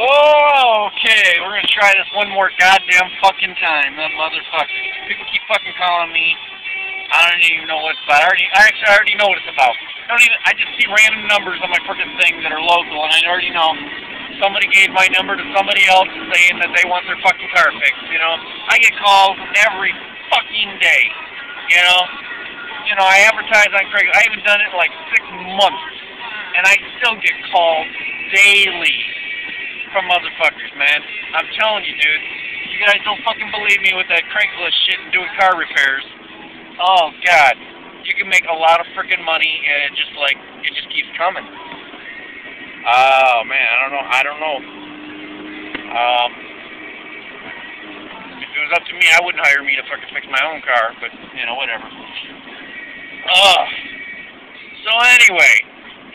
Oh, okay. We're gonna try this one more goddamn fucking time. That motherfucker. People keep fucking calling me. I don't even know what it's about. I already, I already know what it's about. I don't even. I just see random numbers on my fucking thing that are local, and I already know. Somebody gave my number to somebody else saying that they want their fucking car fixed. You know, I get calls every fucking day. You know, you know, I advertise on Craigslist. I haven't done it in like six months, and I still get calls daily from motherfuckers, man. I'm telling you, dude. You guys don't fucking believe me with that Craigslist shit and doing car repairs. Oh God, you can make a lot of freaking money, and it just like it just keeps coming. Oh man, I don't know. I don't know. Um, if it was up to me, I wouldn't hire me to fucking fix my own car, but you know, whatever. Oh. So anyway,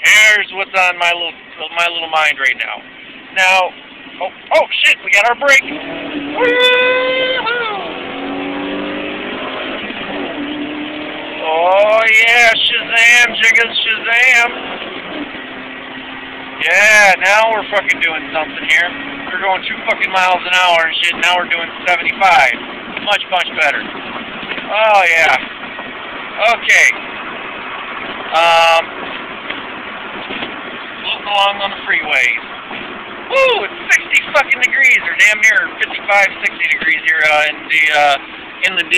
here's what's on my little my little mind right now. Now, oh, oh shit, we got our break. Oh yeah, Shazam, jiggas, Shazam. Yeah, now we're fucking doing something here. We're going two fucking miles an hour and shit. Now we're doing 75. Much, much better. Oh yeah. Okay. Um, look along on the freeways. Woo! It's 60 fucking degrees, or damn near 55, 60 degrees here uh, in the uh, in the D,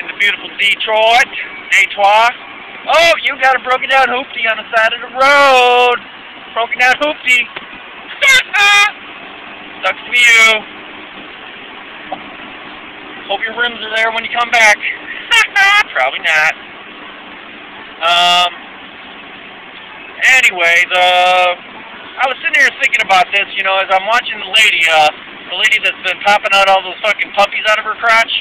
in the beautiful Detroit, Detroit. Oh, you got a broken down hoopty on the side of the road. Broken down hoopty. Sucks be you. Hope your rims are there when you come back. Probably not. Um. Anyway, the I was sitting here thinking about this, you know, as I'm watching the lady, uh, the lady that's been popping out all those fucking puppies out of her crotch,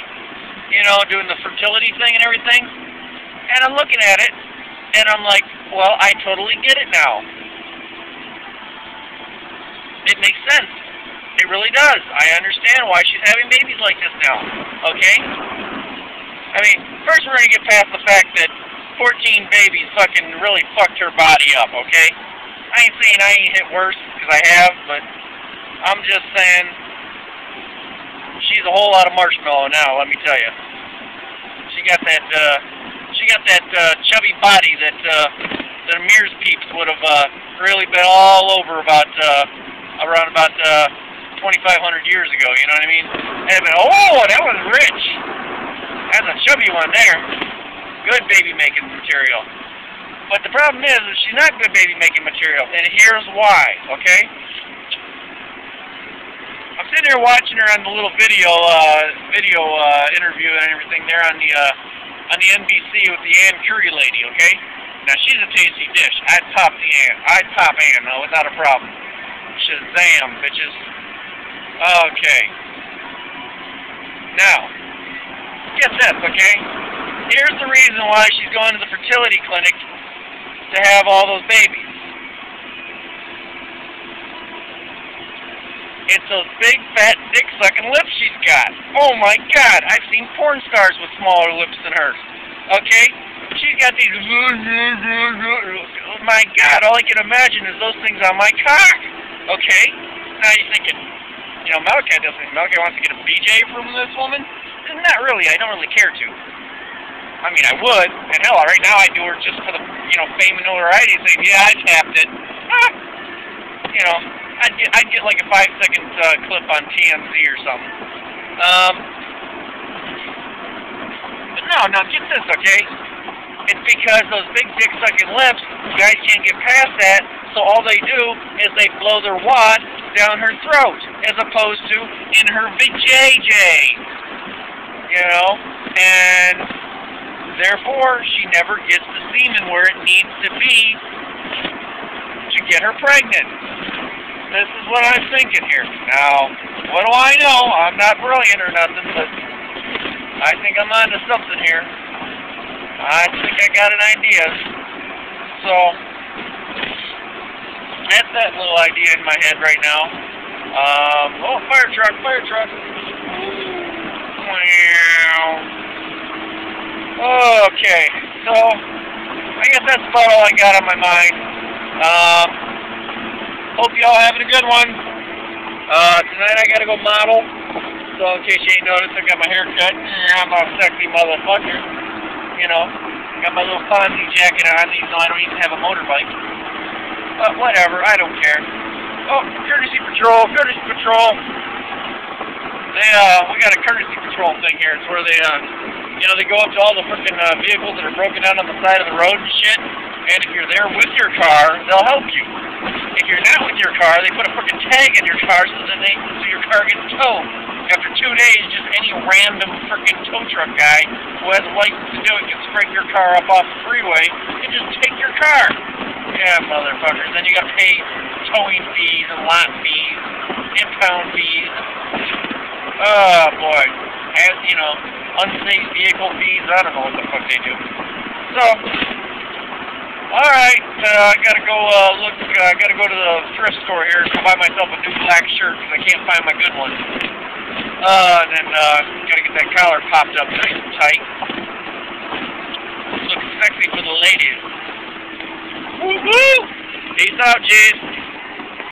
you know, doing the fertility thing and everything. And I'm looking at it, and I'm like, well, I totally get it now. It makes sense. It really does. I understand why she's having babies like this now. Okay? I mean, first we're going to get past the fact that 14 babies fucking really fucked her body up, okay? I ain't saying I ain't hit worse, because I have, but I'm just saying she's a whole lot of marshmallow now, let me tell you. She got that, uh, she got that, uh, chubby body that, uh, that Amir's peeps would have, uh, really been all over about, uh, around about, uh, 2,500 years ago, you know what I mean? And been, oh, that was rich. That's a chubby one there. Good baby making material. But the problem is, is she's not good baby making material, and here's why, okay? I'm sitting here watching her on the little video, uh, video, uh, interview and everything there on the, uh, on the NBC with the Ann Curry lady, okay? Now, she's a tasty dish. I'd top the Ann. I'd top Ann, though, without a problem. Shazam, bitches. Okay. Now, get this, okay? Here's the reason why she's going to the fertility clinic to have all those babies. It's those big, fat, dick-sucking lips she's got. Oh my god, I've seen porn stars with smaller lips than hers. Okay? She's got these... Oh my god, all I can imagine is those things on my cock. Okay? Now you're thinking, you know, Malachi doesn't... Malachi wants to get a BJ from this woman? Not really, I don't really care to. I mean, I would, and hell, right now I do her just for the, you know, fame and notoriety, saying, yeah, I tapped it. Ah, you know, I'd get, I'd get like a five-second uh, clip on TMZ or something. Um, but no, now get this, okay? It's because those big dick-sucking lips, guys can't get past that, so all they do is they blow their wad down her throat, as opposed to in her vajayjay. You know, and Therefore, she never gets the semen where it needs to be to get her pregnant. This is what I'm thinking here. Now, what do I know? I'm not brilliant or nothing, but I think I'm onto something here. I think I got an idea. So, that's that little idea in my head right now. Um, oh, fire truck, fire truck. Wow. Okay, so I guess that's about all I got on my mind. Um, Hope y'all having a good one. Uh, tonight I gotta go model. So in case you ain't noticed, I got my hair cut. I'm a sexy motherfucker. You know, got my little Fonzie jacket on, even though I don't even have a motorbike. But whatever, I don't care. Oh, courtesy patrol, courtesy patrol. They, uh, we got a courtesy patrol thing here. It's where they, uh, you know, they go up to all the freaking uh, vehicles that are broken down on the side of the road and shit. And if you're there with your car, they'll help you. If you're not with your car, they put a freaking tag in your car so that they, so your car gets towed. After two days, just any random freaking tow truck guy who has a license to do it can scrape your car up off the freeway and just take your car. Yeah, motherfuckers. Then you got to pay towing fees and lot fees, impound fees. Oh boy, as you know, unsafe vehicle fees. I don't know what the fuck they do. So, all right, uh, I gotta go uh, look. uh, I gotta go to the thrift store here to buy myself a new black shirt because I can't find my good one. Uh, and then uh, gotta get that collar popped up nice and tight. Looks sexy for the ladies. Woo woo! Peace out, G's.